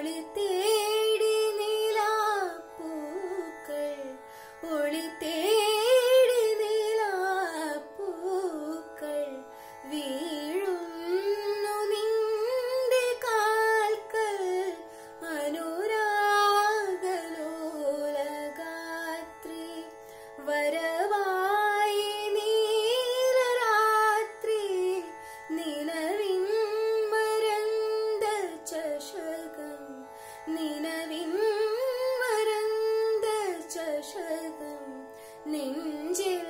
ഒളി തേടി നീലാപ്പൂക്കൾ ഒളി തേടി നീലാപ്പൂക്കൾ വീഴുന്നു നിന്റെ കാൽക്കൽ അനുരാഗലോലഗാത്രി. വര 宁静